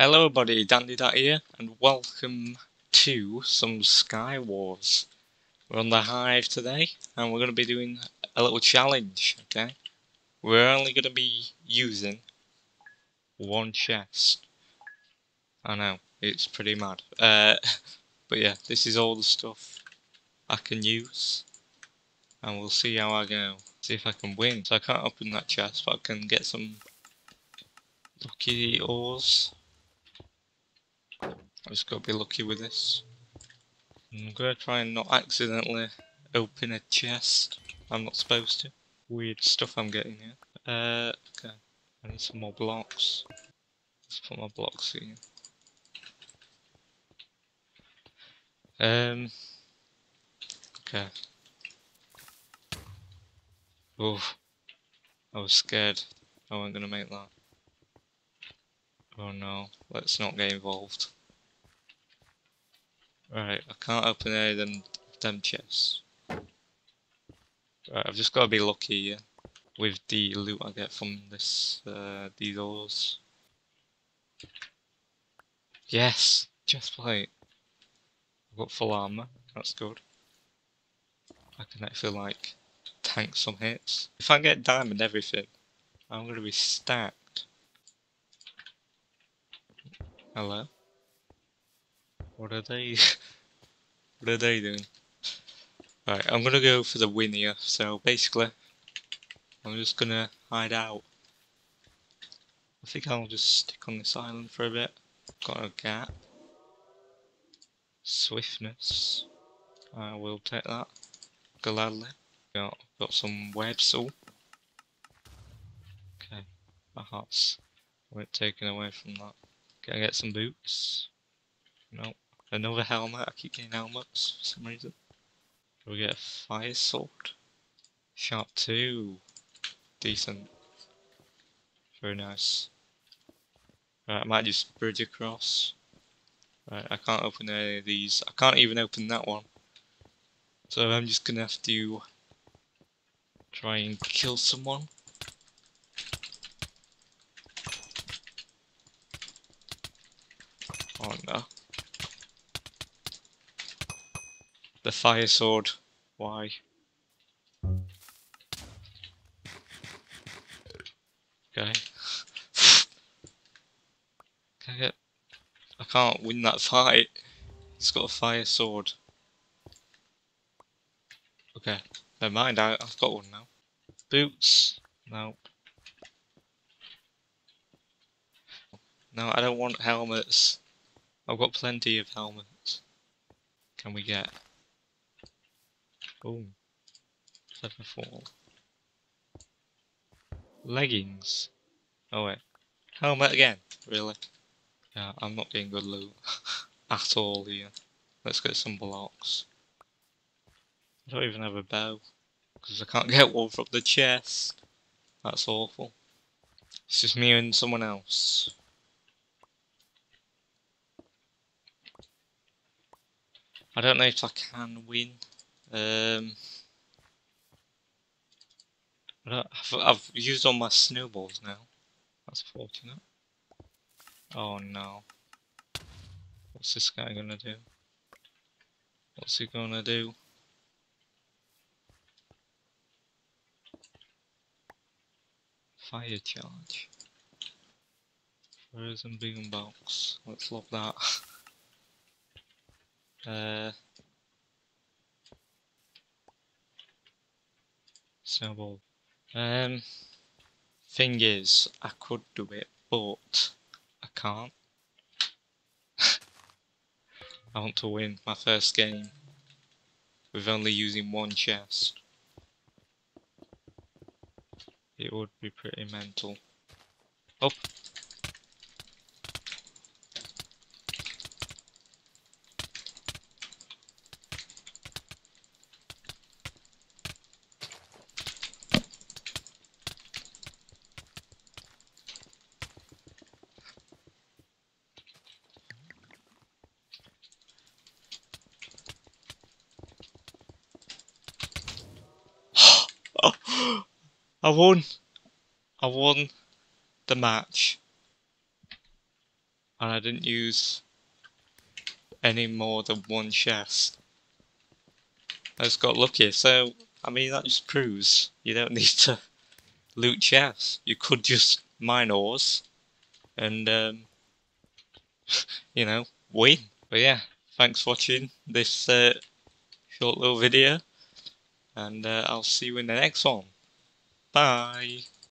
Hello everybody, DandyThat here, and welcome to some Sky Wars. We're on the Hive today, and we're going to be doing a little challenge, okay? We're only going to be using one chest. I know, it's pretty mad. Uh, but yeah, this is all the stuff I can use, and we'll see how I go. See if I can win. So I can't open that chest, but I can get some lucky ores. I just gotta be lucky with this. I'm gonna try and not accidentally open a chest. I'm not supposed to. Weird stuff I'm getting here. Uh, okay. I need some more blocks. Let's put my blocks here. Um. Okay. Oh, I was scared. I wasn't gonna make that. Oh no, let's not get involved. Right, I can't open any of them, them chests. Right, I've just got to be lucky here with the loot I get from this, uh, these ores. Yes! Chest plate! I've got full armor, that's good. I can actually like tank some hits. If I get diamond everything, I'm gonna be stacked. Hello? What are they? what are they doing? Right, I'm gonna go for the win here. So basically, I'm just gonna hide out. I think I'll just stick on this island for a bit. Got a gap. Swiftness. I will take that gladly. Got got some webs. Oh. Okay, my heart's went taken away from that. Can I get some boots? Nope. Another helmet. I keep getting helmets for some reason. Do we get a fire sword? Sharp 2. Decent. Very nice. Right, I might just bridge across. Right, I can't open any of these. I can't even open that one. So I'm just gonna have to try and kill someone. Oh no. The fire sword. Why? Okay. Can I get... I can't win that fight. He's got a fire sword. Okay. Never mind, I, I've got one now. Boots. No. No, I don't want helmets. I've got plenty of helmets. Can we get? Oh, seven four. Leggings. Oh wait, helmet again? Really? Yeah, I'm not getting good loot at all here. Let's get some blocks. I don't even have a bow because I can't get one from the chest. That's awful. It's just me and someone else. I don't know if I can win. Um, I have I've used all my snowballs now. That's fortunate. Oh no. What's this guy gonna do? What's he gonna do? Fire charge. Frozen big box. Let's love that. Uh, snowball. Um, thing is, I could do it, but I can't. I want to win my first game with only using one chest. It would be pretty mental. Oh, I won. I won the match. and I didn't use any more than one chest. I just got lucky, so I mean that just proves you don't need to loot chests. You could just mine ores and um, you know win. But yeah, thanks for watching this uh, short little video, and uh, I'll see you in the next one. Bye.